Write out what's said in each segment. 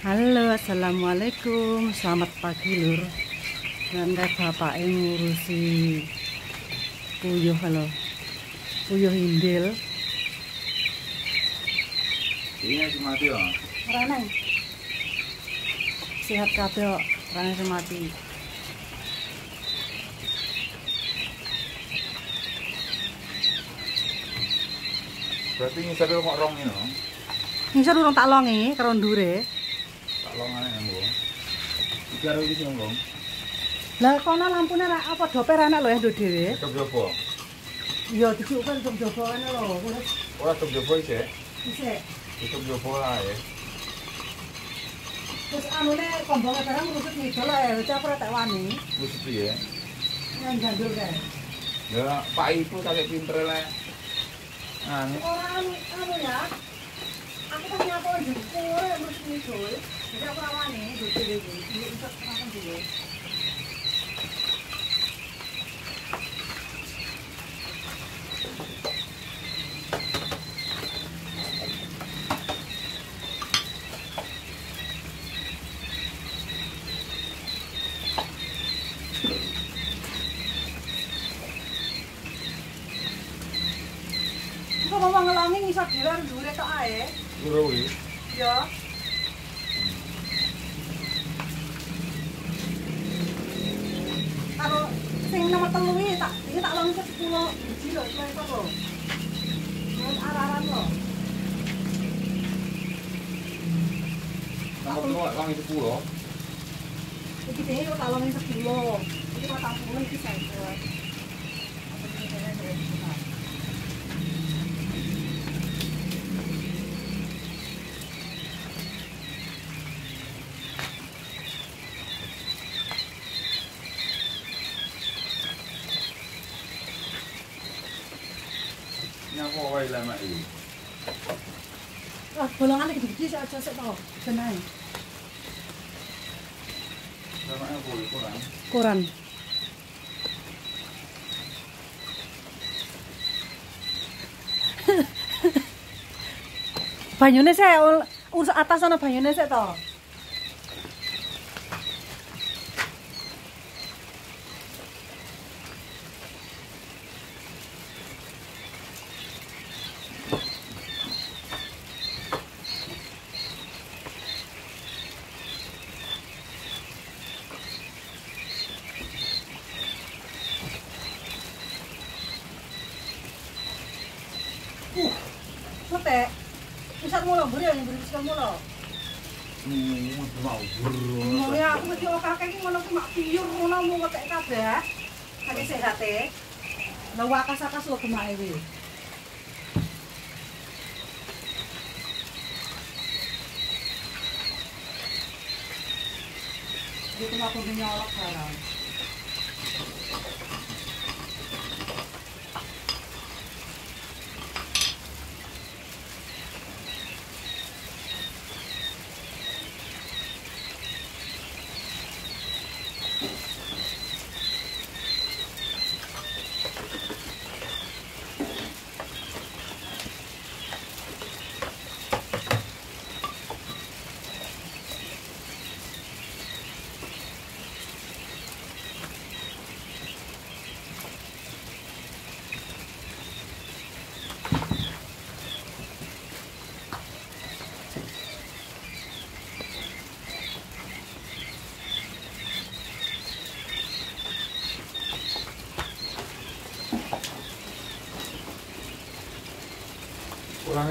Halo, assalamualaikum, selamat pagi lur. Kayak bapak yang ngurusi puyuh halo, puyuh indil. Iya si mati ya. Rana, sehat kabeh kok, rana semati. Berarti ngisar kok rong ini loh. Ngisor urung tak longi, karo ndure. Karo iki sing bong. Lah kono lampune ra apa doper anak lho ya nduk dhewe. Jopo. Iya, untuk jobone lho. Ora jopo isih. isih. Tok jopo ae. Terus anune kombonge barang ngidol ae, ora tak wani. Wis piye? Nang gandul kae. Ya Pak Ibu tak pinter le. Anu Orang anu ya. Aku jempol terus ngidul. Jadi aku rawani nduk dhewe iki. Iki iso makan dhewe. Kok ngomong ngelangi ngisor dhewe ndure tok ae. loro iki. Ya. Sing nomor telu iki tak iki tak longi ke 10 biji lho, iso lho. Wis araran lho. Nomor telu lak wangi 10. Iki dhewe tak longi 10. Iki tak 10 iki saiki. Nyapa wae lama iki. Wah, bolongane gede-gede sik aja sik to. Benae. Lama apa iki kurang. Koran. banyune sik ul- urus atas ana banyune sik to. Mete. Pusat mulu mburi yang mburi pusat mulu. Hmm, mau bro. Mau ya aku mesti oke kayak ngono ku mak piyur ngono mau ngetek kabeh. Kali sehat e. Lah wakas-akas lo kemake wi. Itu aku nyolok barang.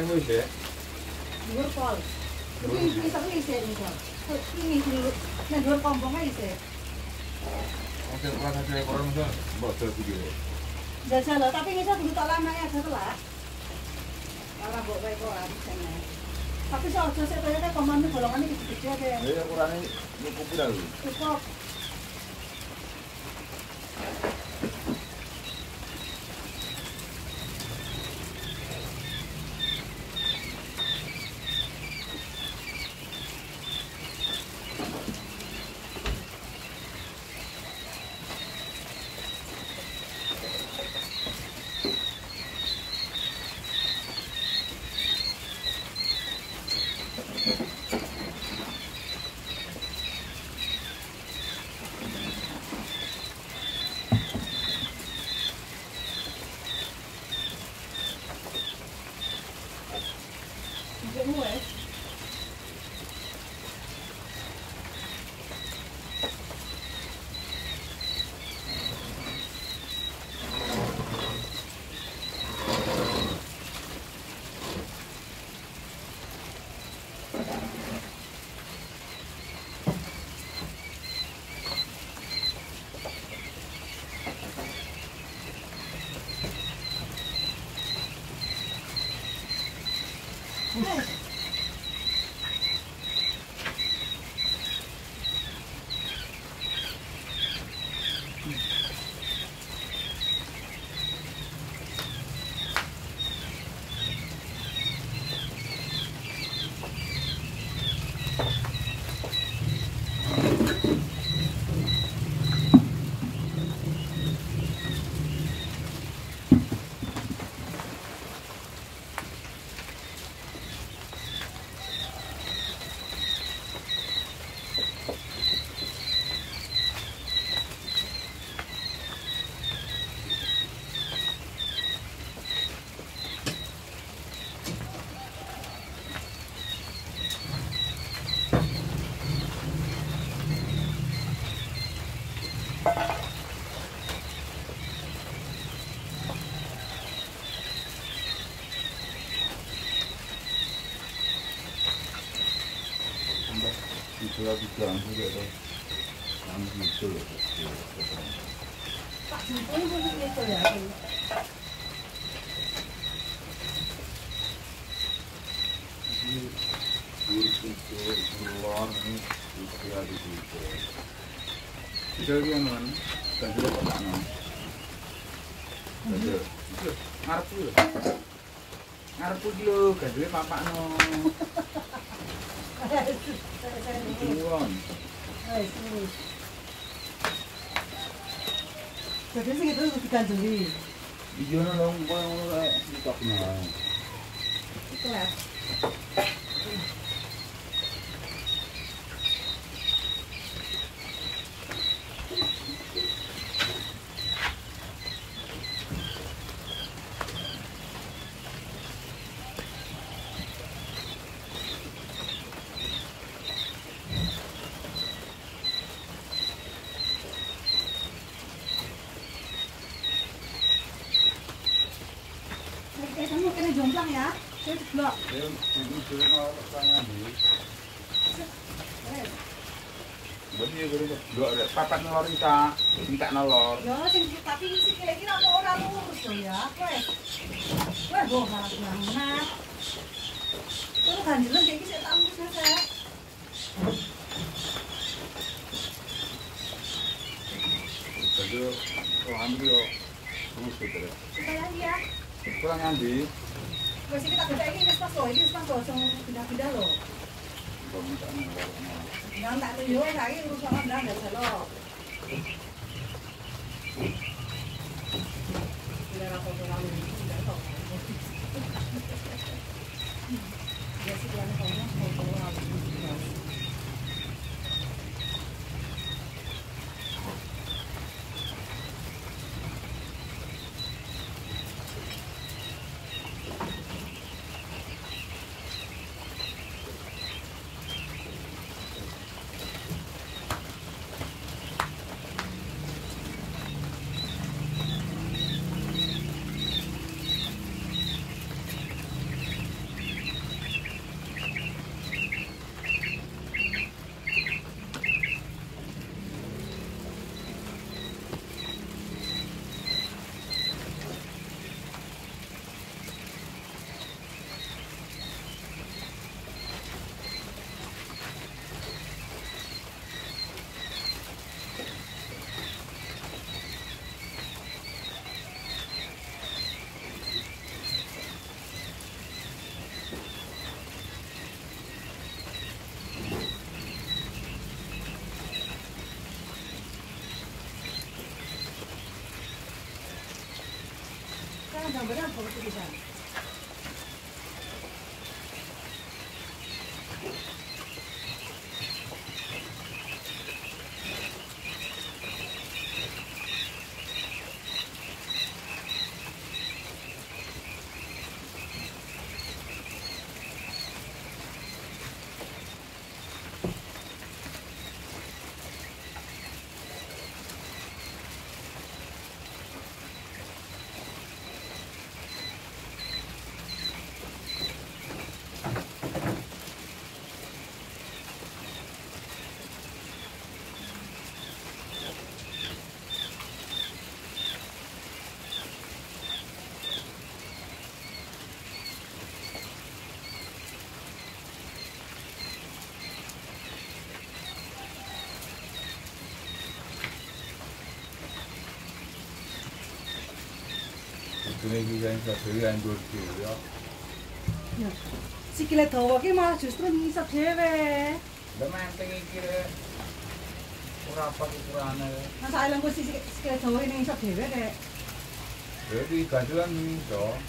Mau isih. Dhuwur pol. Iki iki iso isih iso. Ini dulu. Nek dhuwur kompongnya isih. Oke, kurang aja kurang iso. Mbok dol iki. Jajal lho, tapi iso dulu tak lama ya aja telat. Ora mbok wae kok bisa Tapi aja sik kaya komando golongan iki gede aja. Ya kurangnya nyukupi dah lu. Cukup. Urus itu, keluar ini, itu lagi itu. Itu lagi yang mana? Ganggu apa tak no? Ganggu. Itu, ngarep dulu. Ngarep dulu, ganggu papa no. Pero piensa que todo es picante, ¿sí? Y yo no lo voy a... Y claro. Bener dua ada papat nolor kita, minta nolor. Ya, sing tapi kira-kira ya. Go nang. Ganjelan kayak gitu tak saya. Jadi ambil yo, gitu ya. Kurang ambil, Wes iki tak beda iki wis pas loh, iki wis pas loh sing pindah-pindah loh. Yang tak tuyo saiki urus sama ndak ada ना बड़ा 금액이 되니까 되게 안 좋을 거고요. 시킬래 더 먹이 마. 주스는 이사 대회. 너만 땡이 길에. 우리 아빠도 불안해. 항상 이런 거 시킬래 더 먹이 이사 대회래. 여기 가져간 놈이죠.